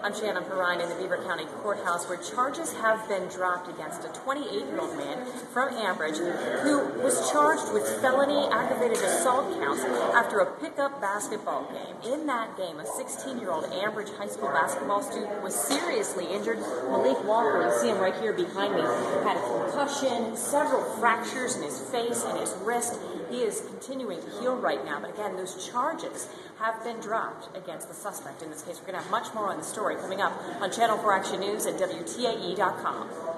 I'm Shannon Perrine in the Beaver County Courthouse where charges have been dropped against a 28-year-old man from Ambridge who was charged with felony aggravated assault counts after a pickup basketball game. In that game, a 16-year-old Ambridge High School basketball student was seriously injured. Malik Walker, you see him right here behind me, had a concussion, several fractures in his face and his wrist. He is continuing to heal right now, but again, those charges have been dropped against the suspect in this case. We're going to have much more on the story coming up on Channel 4 Action News at WTAE.com.